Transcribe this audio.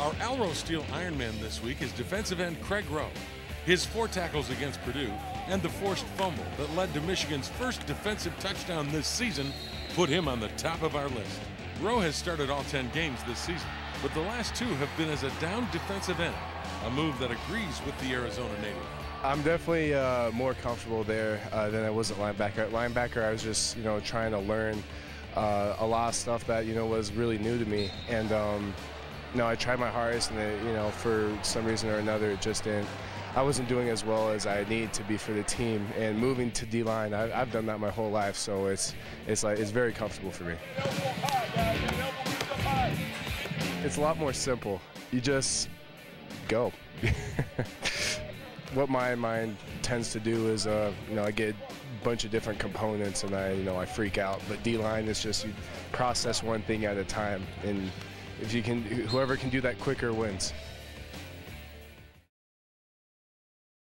Our Alro Steel Ironman this week is defensive end Craig Roh. His four tackles against Purdue and the forced fumble that led to Michigan's first defensive touchdown this season put him on the top of our list. Roh has started all 10 games this season, but the last two have been as a down defensive end, a move that agrees with the Arizona native. I'm definitely uh, more comfortable there uh, than I was at linebacker. At linebacker, I was just you know trying to learn uh, a lot of stuff that you know was really new to me, and um, know I tried my hardest, and you know for some reason or another it just didn't. I wasn't doing as well as I need to be for the team, and moving to D line, I, I've done that my whole life, so it's it's like it's very comfortable for me. It's a lot more simple. You just go. what my mind tends to do is, uh, you know, I get a bunch of different components and I, you know, I freak out. But D-line is just you process one thing at a time, and if you can, whoever can do that quicker wins.